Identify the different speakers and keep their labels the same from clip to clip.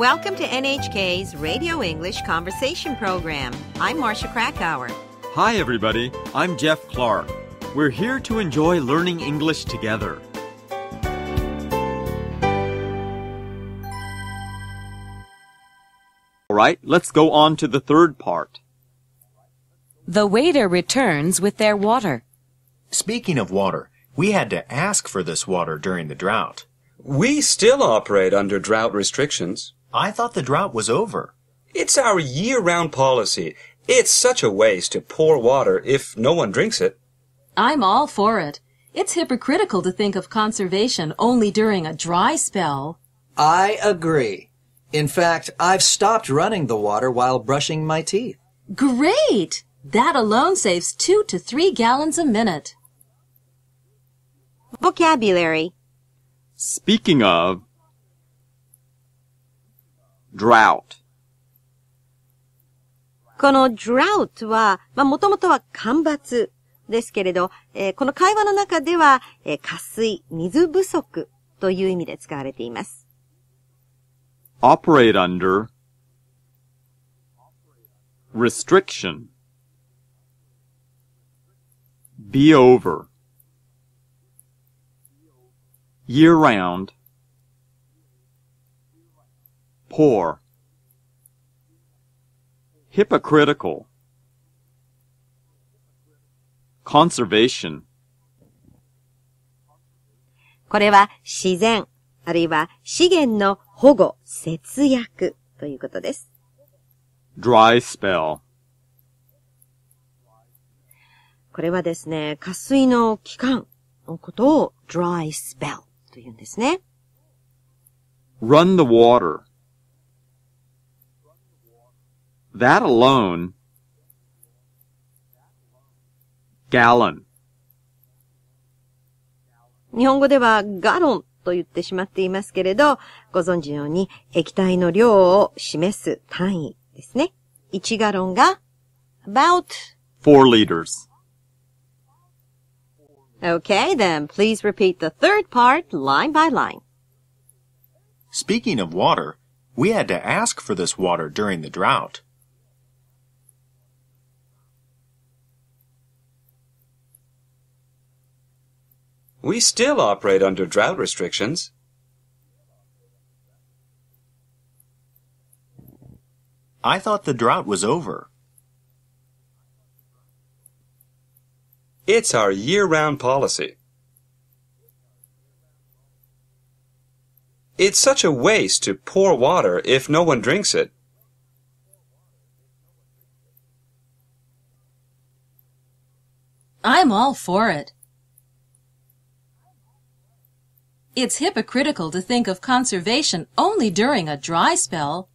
Speaker 1: Welcome to NHK's Radio English Conversation Program. I'm Marsha Krakower.
Speaker 2: Hi, everybody. I'm Jeff Clark. We're here to enjoy learning English together. All right, let's go on to the third part.
Speaker 3: The waiter returns with their water.
Speaker 4: Speaking of water, we had to ask for this water during the drought.
Speaker 5: We still operate under drought restrictions.
Speaker 4: I thought the drought was over.
Speaker 5: It's our year-round policy. It's such a waste to pour water if no one drinks it.
Speaker 6: I'm all for it. It's hypocritical to think of conservation only during a dry spell.
Speaker 7: I agree. In fact, I've stopped running the water while brushing my teeth.
Speaker 6: Great! That alone saves two to three gallons a minute.
Speaker 1: Vocabulary.
Speaker 2: Speaking of drought.
Speaker 1: この drought は、まあ、もともとは干ばつですけれど、えーこの会話の中では、えー渇水、水不足という意味で使われています。
Speaker 2: Operate under restriction. Be over. Year round. Poor. Hypocritical. Conservation.
Speaker 1: これは自然、あるいは資源の保護、節約ということです。
Speaker 2: Dry spell.
Speaker 1: これはですね、渇水の期間のことを dry spell というんですね。
Speaker 2: Run the water. That alone. Gallon.
Speaker 1: 日本語ではガロンと言ってしまっていますけれど、ご存知のように液体の量を示す単位ですね。1ガロンが about
Speaker 2: Four liters.
Speaker 1: Okay, then please repeat the third part line by line.
Speaker 4: Speaking of water, we had to ask for this water during the drought.
Speaker 5: We still operate under drought restrictions.
Speaker 4: I thought the drought was over.
Speaker 5: It's our year-round policy. It's such a waste to pour water if no one drinks it.
Speaker 6: I'm all for it. It's hypocritical to think of conservation only during a dry spell.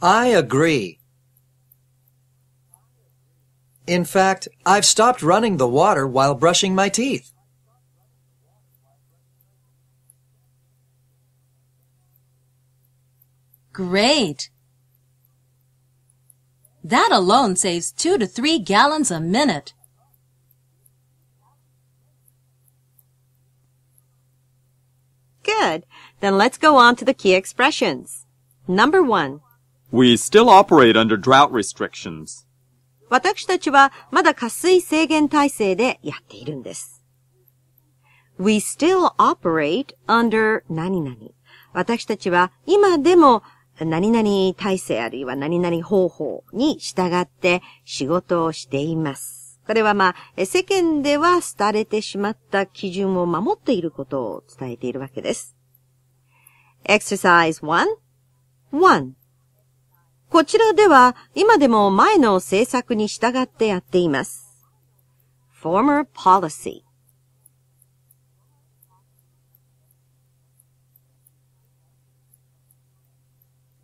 Speaker 7: I agree. In fact, I've stopped running the water while brushing my teeth.
Speaker 6: Great! That alone saves two to three gallons a minute.
Speaker 1: Good. Then let's go on to the key expressions. Number one.
Speaker 2: We still operate under drought restrictions.
Speaker 1: 私たちはまだ渇水制限体制でやっているんです。We still operate under 何々。私たちは今でも 何々体制あるいは何々方法に従って仕事をしています。これはまあ、世間では廃れてしまった基準を守っていることを伝えているわけです。Exercise 1 1こちらでは今でも前の政策に従ってやっています。former policy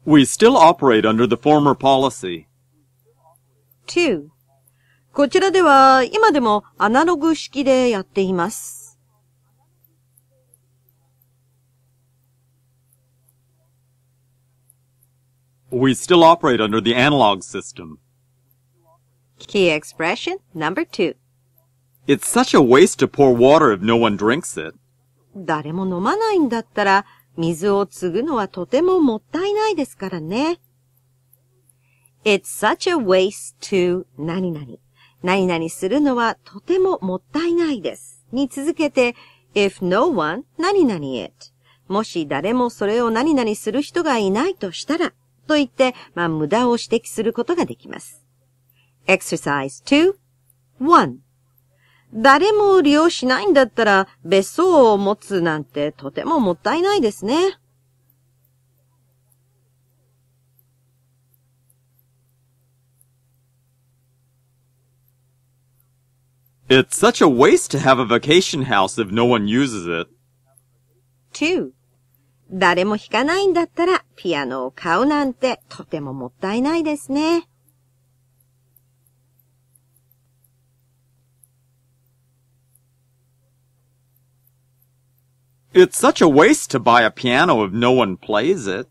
Speaker 2: We still operate under the former policy.
Speaker 1: 2こちらでは今でもアナログ式でやっています。
Speaker 2: We still operate under the analog system.
Speaker 1: Key expression number two
Speaker 2: It's such a waste to pour water if no one drinks it.
Speaker 1: 誰も飲まないんだったら、 水を継ぐのはとてももったいないですからね。It's such a waste to 何々。何々するのはとてももったいないです。に続けて、if no one 何々 it。もし誰もそれを何々する人がいないとしたら、と言って、まあ、無駄を指摘することができます。Exercise 2 1誰も利用しないんだったら別荘を持つなんてとてももったいないですね。
Speaker 2: It's such a waste to have a vacation house if no one uses it.
Speaker 1: 2. 誰も弾かないんだったらピアノを買うなんてとてももったいないですね。
Speaker 2: It's such a waste to buy a piano if no one plays it.